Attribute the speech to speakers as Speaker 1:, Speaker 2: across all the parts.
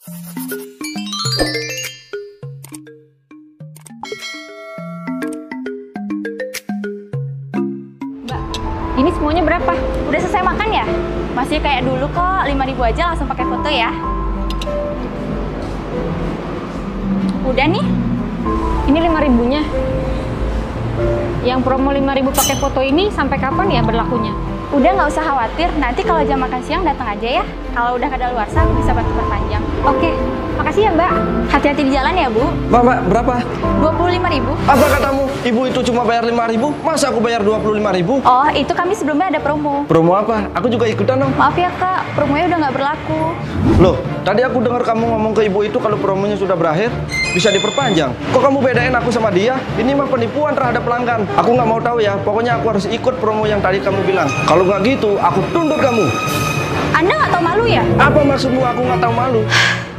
Speaker 1: Mbak, ini semuanya berapa?
Speaker 2: Udah selesai makan ya? Masih kayak dulu kok, 5000 aja langsung pakai foto ya. Udah nih,
Speaker 1: Ini lima ribunya. Yang promo 5000 pakai foto ini sampai kapan ya berlakunya?
Speaker 2: Udah nggak usah khawatir. Nanti kalau jam makan siang datang aja ya. Kalau udah kadaluarsa, aku bisa bantu perpanjang.
Speaker 1: Oke, makasih ya Mbak.
Speaker 2: Hati-hati di jalan ya, Bu.
Speaker 3: Mbak, mbak, berapa?
Speaker 2: 25.000.
Speaker 3: Apa katamu? Ibu itu cuma bayar 5 ribu? Masa aku bayar 25 ribu?
Speaker 2: Oh, itu kami sebelumnya ada promo.
Speaker 3: Promo apa? Aku juga ikutan dong.
Speaker 2: Maaf ya, Kak. Promonya udah nggak berlaku.
Speaker 3: Loh, tadi aku dengar kamu ngomong ke ibu itu kalau promonya sudah berakhir, bisa diperpanjang. Kok kamu bedain aku sama dia? Ini mah penipuan terhadap pelanggan. Aku nggak mau tahu ya, pokoknya aku harus ikut promo yang tadi kamu bilang. Kalau nggak gitu, aku tunduk kamu.
Speaker 2: Anda nggak tahu malu ya?
Speaker 3: Apa maksudmu aku nggak tahu malu?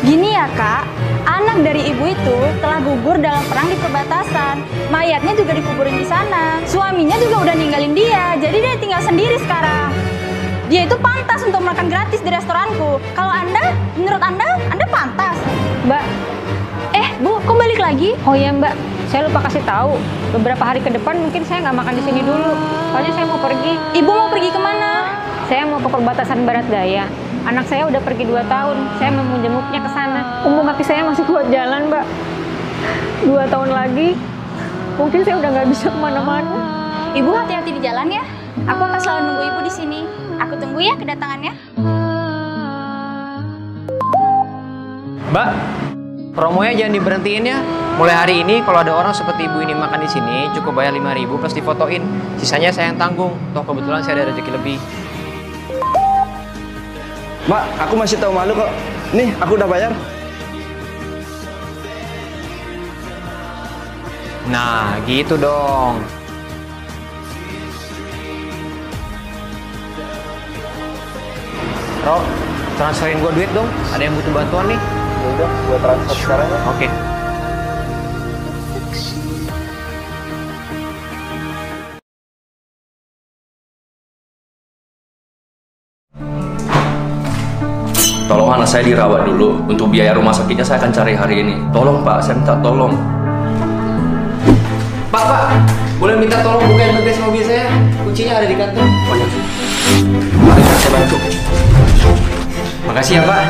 Speaker 2: Gini ya, Kak. Anak dari ibu itu telah gugur dalam perang di perbatasan. Mayatnya juga dikuburin di sana. Suaminya juga udah ninggalin dia, jadi dia tinggal sendiri sekarang. Dia itu pantas untuk makan gratis di restoranku. Kalau Anda, menurut Anda, Anda pantas.
Speaker 1: Mbak,
Speaker 2: Eh, Bu, kok balik lagi?
Speaker 1: oh ya Mbak, saya lupa kasih tahu. Beberapa hari ke depan mungkin saya nggak makan di sini dulu. Soalnya saya mau pergi.
Speaker 2: Ibu mau pergi ke mana?
Speaker 1: Saya mau ke perbatasan Barat Daya. Anak saya udah pergi dua tahun. Saya mau menjenguknya ke sana. Umur kaki saya masih kuat jalan, Mbak. Dua tahun lagi, mungkin saya udah nggak bisa ke mana-mana.
Speaker 2: Ibu hati-hati di jalan ya. Aku akan selalu nunggu Ibu di sini. Aku tunggu ya kedatangannya.
Speaker 4: Mbak, promonya jangan diberhentiin ya. Mulai hari ini kalau ada orang seperti ibu ini makan di sini cukup bayar 5000 plus difotoin. Sisanya saya yang tanggung. Toh kebetulan saya ada rezeki lebih.
Speaker 3: Mbak, aku masih tahu malu kok. Nih, aku udah bayar.
Speaker 4: Nah, gitu dong. Ro, transferin gua duit dong. Ada yang butuh bantuan nih.
Speaker 3: Udah, gue transfer sekarang ya.
Speaker 4: Oke.
Speaker 5: Tolong anak saya dirawat dulu. Untuk biaya rumah sakitnya saya akan cari hari ini. Tolong Pak, saya minta tolong.
Speaker 4: Pak, Pak, boleh minta tolong bukain bagasi mobil saya? Kuncinya ada di kantor.
Speaker 5: Oh ya. Mari Pak, saya bantu.
Speaker 4: Makasih ya, Pak.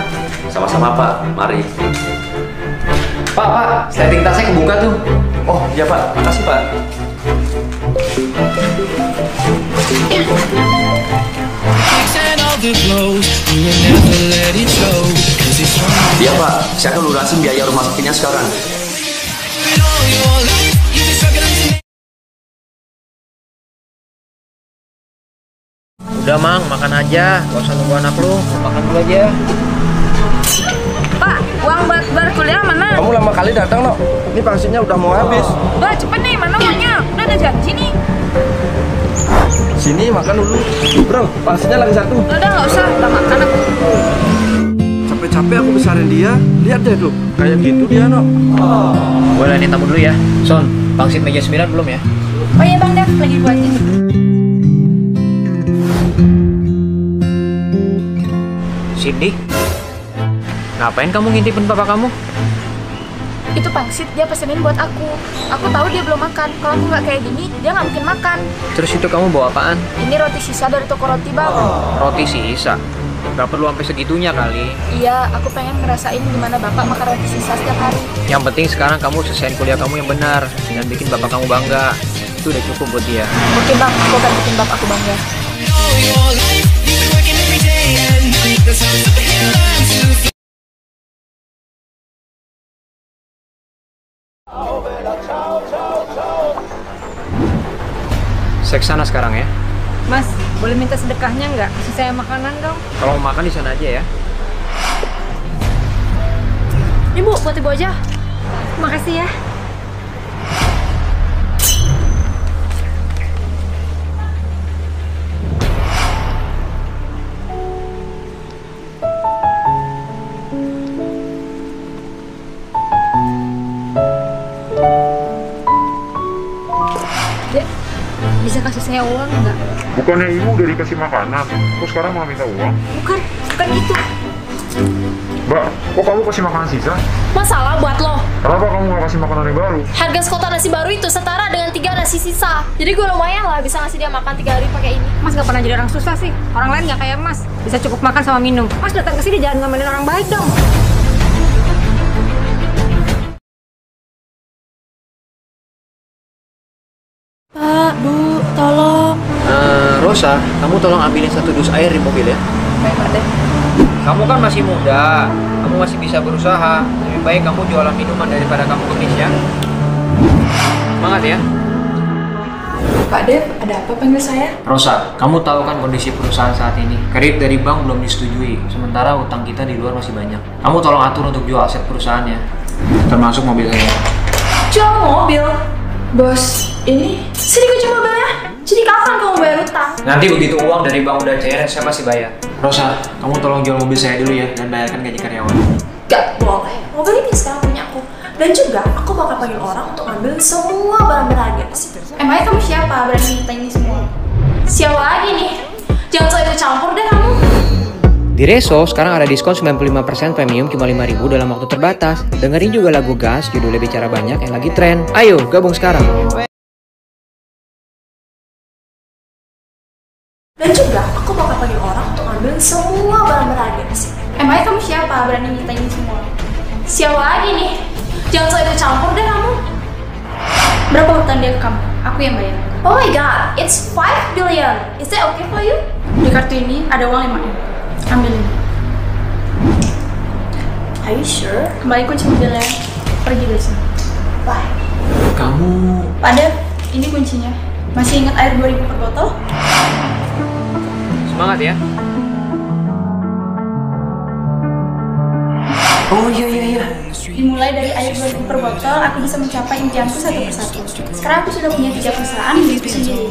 Speaker 5: Sama-sama Pak, mari.
Speaker 4: Pak, Pak, sliding tasnya kebuka tuh.
Speaker 5: Oh iya Pak, makasih Pak. Iya Pak, saya akan lunasin biaya rumah sakitnya sekarang.
Speaker 4: Udah, Mang, makan aja. Gak usah nunggu anak lu. Makan dulu aja.
Speaker 6: Pak, uang buat bar kuliah mana?
Speaker 3: Kamu lama kali datang, no. Ini pangsitnya udah mau habis.
Speaker 6: Udah cepet nih, mana uangnya? Udah ada janji nih.
Speaker 3: Sini makan dulu. Bro, pangsitnya lagi satu.
Speaker 6: Udah nggak usah, udah makan aku.
Speaker 3: Capek-capek aku besarin dia. Lihat deh tuh, kayak gitu dia, no.
Speaker 4: Gue lainin tamu dulu ya. Son, pangsit meja 9 belum ya?
Speaker 2: Oh iya, Bang Dev, lagi buatin.
Speaker 4: Cindy? Ngapain kamu ngintipin papa kamu?
Speaker 6: Itu pangsit dia pesenin buat aku. Aku tahu dia belum makan. Kalau aku nggak kayak gini, dia nggak mungkin makan.
Speaker 4: Terus itu kamu bawa apaan?
Speaker 6: Ini roti sisa dari toko roti bang.
Speaker 4: Roti sisa. Gak perlu sampai segitunya kali.
Speaker 6: Iya, aku pengen ngerasain gimana bapak makan roti sisa setiap hari.
Speaker 4: Yang penting sekarang kamu selesaiin kuliah kamu yang benar dan bikin bapak kamu bangga. Itu udah cukup buat dia.
Speaker 6: Oke bang, aku akan bikin bapak aku bangga.
Speaker 4: Saya ke sana sekarang ya.
Speaker 1: Mas, boleh minta sedekahnya nggak? Kasih saya makanan dong.
Speaker 4: Kalau mau makan di sana aja ya.
Speaker 6: Ibu, buat ibu aja.
Speaker 1: Makasih ya. Bisa kasih saya uang nggak?
Speaker 7: Bukannya ibu udah dikasih makanan, kok sekarang malah minta uang?
Speaker 6: Bukan, bukan gitu.
Speaker 7: Mbak, kok kamu kasih makanan sisa?
Speaker 6: Masalah buat lo.
Speaker 7: Kenapa kamu nggak kasih makanan yang baru?
Speaker 6: Harga sekotak nasi baru itu setara dengan tiga nasi sisa. Jadi gue lumayan lah bisa ngasih dia makan tiga hari pakai ini.
Speaker 1: Mas gak pernah jadi orang susah sih. Orang lain gak kayak Mas. Bisa cukup makan sama minum. Mas datang ke sini jangan ngomelin orang baik dong.
Speaker 4: Rosa, kamu tolong ambilin satu dus air di mobil ya.
Speaker 6: Baik, Pak deh.
Speaker 4: Kamu kan masih muda, kamu masih bisa berusaha. Lebih baik kamu jualan minuman daripada kamu kemis ya. Semangat ya.
Speaker 6: Pak Dev, ada apa panggil saya?
Speaker 4: Rosa, kamu tahu kan kondisi perusahaan saat ini. Kredit dari bank belum disetujui, sementara utang kita di luar masih banyak. Kamu tolong atur untuk jual aset perusahaannya, termasuk mobil saya.
Speaker 6: Jual mobil. Bos, ini sini kunci mobilnya. Jadi kapan kamu bayar utang?
Speaker 4: Nanti begitu uang dari bank udah cair, saya pasti bayar. Rosa, kamu tolong jual mobil saya dulu ya dan bayarkan gaji karyawan.
Speaker 6: Gak boleh. Mobil ini sekarang punya aku. Dan juga aku bakal panggil orang untuk ambil semua barang berharga di situ. Emangnya kamu siapa berani minta ini semua? Siapa lagi nih? Jangan soal itu campur deh kamu.
Speaker 4: Di Reso, sekarang ada diskon 95% premium cuma 5000 dalam waktu terbatas. Dengerin juga lagu Gas, judulnya Bicara Banyak yang lagi tren. Ayo, gabung sekarang.
Speaker 6: Emangnya kamu siapa berani ini semua? Siapa lagi nih? Jangan itu campur deh kamu.
Speaker 2: Berapa hutang dia ke kamu? Aku yang bayar.
Speaker 6: Oh my god, it's 5 billion. Is that okay for you?
Speaker 2: Di kartu ini ada uang 5 M. Ambil ini.
Speaker 6: Are you sure?
Speaker 2: Kembali kunci mobilnya. Pergi dari sini.
Speaker 6: Bye.
Speaker 4: Kamu...
Speaker 2: Pak Dev, ini kuncinya. Masih ingat air 2000 per botol?
Speaker 4: Semangat ya. Oh iya iya iya.
Speaker 2: Dimulai dari air 2000 per botol, aku bisa mencapai impianku satu persatu. Sekarang aku sudah punya tiga perusahaan milikku sendiri.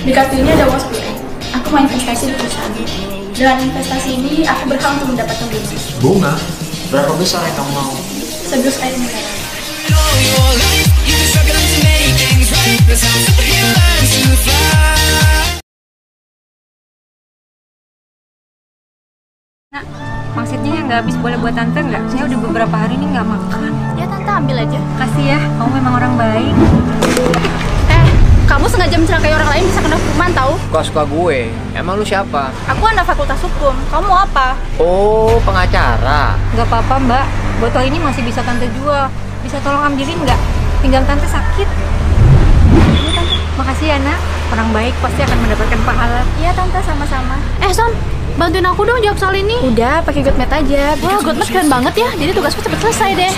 Speaker 2: Di kartu ini ada uang 10 M. Aku mau investasi di perusahaan. Dengan investasi ini, aku berhak untuk mendapatkan bunga.
Speaker 4: Bunga? Berapa besar yang kamu mau?
Speaker 2: Sedus air.
Speaker 1: Nak, maksudnya yang nggak habis boleh buat tante nggak? Saya udah beberapa hari ini nggak makan.
Speaker 6: Ya tante ambil aja.
Speaker 1: Kasih ya, kamu memang orang baik.
Speaker 2: Eh, kamu sengaja mencelakai orang lain bisa kena hukuman tahu?
Speaker 4: Kok suka gue? Emang lu siapa?
Speaker 2: Aku anak fakultas hukum. Kamu apa?
Speaker 4: Oh, pengacara.
Speaker 1: Nggak apa-apa mbak, botol ini masih bisa tante jual. Bisa tolong ambilin nggak? Pinggang tante sakit. Ini tante, makasih ya nak. Orang baik pasti akan mendapatkan pahala.
Speaker 2: Iya tante sama-sama.
Speaker 6: Eh Son, bantuin aku dong jawab soal ini. Udah, pakai GoodMed aja. Wah, GoodMed keren banget ya. Jadi tugasku cepet selesai deh.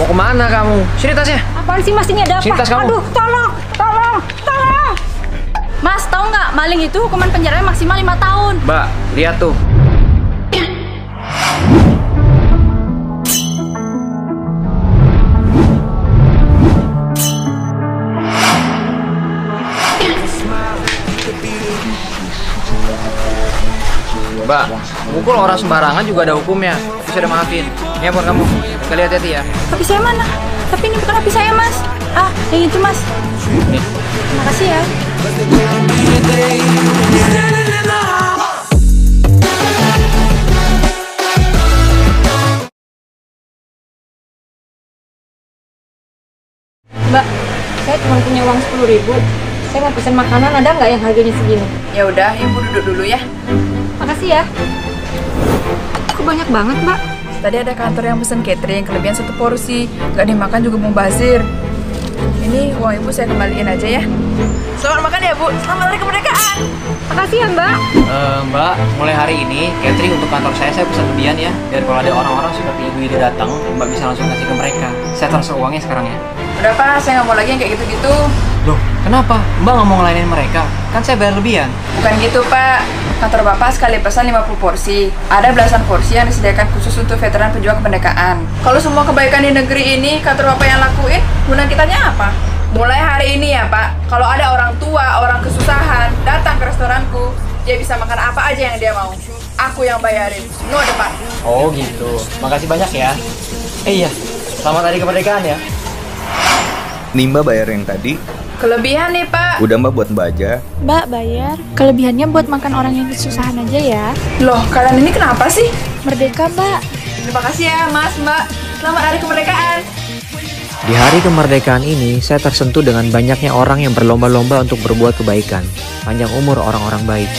Speaker 4: Mau ke mana kamu? Sini tasnya.
Speaker 1: Apaan sih mas ini ada apa?
Speaker 4: Sini tas kamu.
Speaker 1: Aduh, tolong, tolong, tolong.
Speaker 2: Mas, tahu nggak maling itu hukuman penjara maksimal 5 tahun.
Speaker 4: Mbak, lihat tuh. Mbak, mukul orang sembarangan juga ada hukumnya. Bisa udah maafin. Ini buat kamu. Sekali hati-hati ya.
Speaker 2: Tapi saya mana? Tapi ini bukan HP saya, Mas. Ah, yang itu, Mas.
Speaker 4: Nih.
Speaker 2: Terima kasih ya.
Speaker 1: Mbak, saya cuma punya uang sepuluh ribu. Saya mau pesan makanan, ada nggak yang harganya segini?
Speaker 8: Ya udah, ibu duduk dulu ya.
Speaker 1: Makasih ya. Kok banyak banget, Mbak?
Speaker 8: Tadi ada kantor yang pesen catering, kelebihan satu porsi. Nggak dimakan juga mau bazir. Ini uang ibu saya kembaliin aja ya. Selamat makan ya bu, selamat hari kemerdekaan.
Speaker 1: Makasih ya, Mbak.
Speaker 4: Eh, Mbak, mulai hari ini catering untuk kantor saya saya pesan lebihan ya. Biar kalau ada orang-orang seperti ibu ini datang, Mbak bisa langsung kasih ke mereka. Saya transfer uangnya sekarang ya.
Speaker 8: Pak, saya nggak mau lagi yang kayak gitu-gitu.
Speaker 4: Loh, kenapa? Mbak nggak mau ngelainin mereka? Kan saya bayar lebihan.
Speaker 8: Bukan gitu pak, kantor bapak sekali pesan 50 porsi. Ada belasan porsi yang disediakan khusus untuk veteran pejuang kemerdekaan. Kalau semua kebaikan di negeri ini kantor bapak yang lakuin, guna kitanya apa? Mulai hari ini ya pak, kalau ada orang tua, orang kesusahan, datang ke restoranku, dia bisa makan apa aja yang dia mau. Aku yang bayarin, no depan.
Speaker 4: Oh gitu. Makasih banyak ya. Eh iya, selamat hari kemerdekaan ya.
Speaker 9: Nih mbak bayar yang tadi,
Speaker 8: Kelebihan nih pak.
Speaker 9: udah mbak buat mbak aja.
Speaker 6: Mbak, bayar. Kelebihannya buat makan orang yang kesusahan aja ya.
Speaker 8: Loh, kalian ini kenapa sih?
Speaker 6: Merdeka, Mbak.
Speaker 8: Terima kasih ya Mas, Mbak. Selamat Hari Kemerdekaan.
Speaker 10: Di hari kemerdekaan ini, saya tersentuh dengan banyaknya orang yang berlomba-lomba untuk berbuat kebaikan. Panjang umur orang-orang baik.